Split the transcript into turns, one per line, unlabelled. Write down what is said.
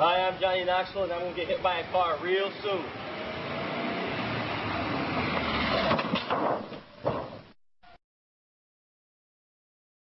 Hi, I'm Johnny Knoxville, and I'm going to get hit by a car real soon.